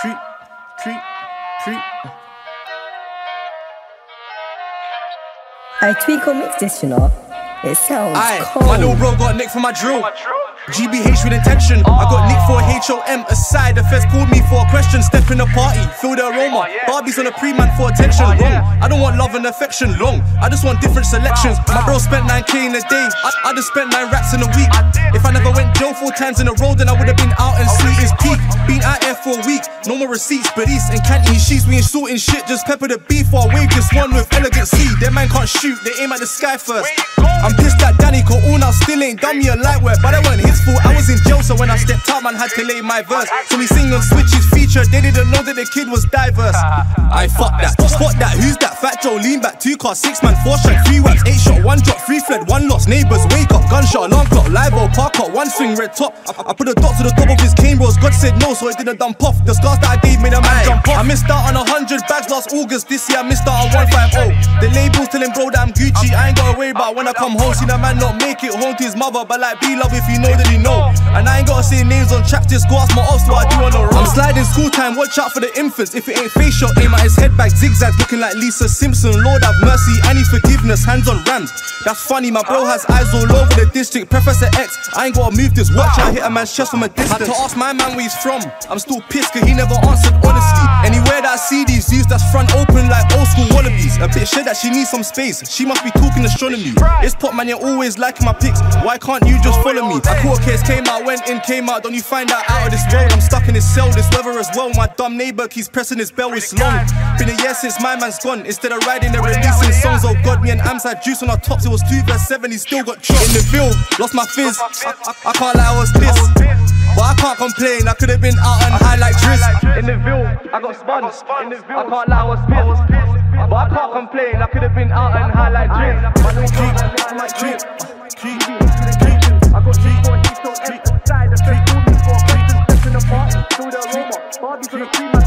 creep, creep, creep. I tweak or mix this, you know. It sounds Aye, cold. my little bro got nicked for my drill. GBH with intention. I got nicked for a HOM aside. The feds called me for a question. Step in the party, feel the aroma. Barbies on a pre-man for attention. Wrong. I don't want love and affection. Long. I just want different selections. My bro spent 9k in a day. I, I just spent 9 racks in a week. If I never went jail four times in a row, then I would have been out and see his peak. Been out here for a week. No more receipts, but East and canteen sheets. We ain't sorting shit. Just pepper the beef or wave this one with elegant C. Them man can't shoot. They aim at the sky first. I'm pissed at Danny, cause all now still ain't done me a light work. But that wasn't his fault. I was in jail, so when I stepped out, man had to lay my verse. So we sing on Switch's feature. They didn't know that the kid was diverse. I fuck that. Spot that. Who's that? Fat Joe, lean back, two cars, six man, four shot, three whaps, eight shot, one drop, three fled, one. Neighbors, wake up, gunshot, alarm clock, live or park up, one swing, red top. I, I put a dot to the top of his cane rolls. God said no, so it didn't dump off. The scars that I gave made a man jump off. I missed out on a hundred bags last August. This year I missed out on 150. The labels telling bro that I'm Gucci. I ain't got to worry about when I come home. See that man not make it home to his mother, but like be love if you know that he know. And I ain't gotta say names on tracks, just go ask my ops what I do on the road. I'm sliding school time, watch out for the infants. If it ain't face shot, aim at his head back, zigzags looking like Lisa Simpson. Lord have mercy, I need forgiveness, hands on rams. That's funny, my bro has eyes all over the district. Professor X, I ain't gotta move this watch, I hit a man's chest from a distance. Had to ask my man where he's from. I'm still pissed, cause he never answered honestly. School wallabies. A bitch said that she needs some space, she must be talking astronomy. It's pop man, you're always liking my pics. Why can't you just follow me? A court case came out, went in, came out. Don't you find out out of this world? I'm stuck in this cell, this weather as well. My dumb neighbor keeps pressing his bell, it's long. Been a year since my man's gone. Instead of riding, they're releasing songs. Oh God, me and Ams had juice on our tops. It was 2 verse 7, he still got chopped. In the field, lost my fizz. I, I, I can't lie, I was pissed. But I can't complain, I could have been out and high like Driz. In the Ville, I got spun. In the Ville, I can't lie, I was pissed. But I can't complain, I could have been out and high like drink. My keep, keep, keep, keep. I got three boys, each so emphasized. Three feel all these four questions, stepping apart, through the aroma. Barbie for the female.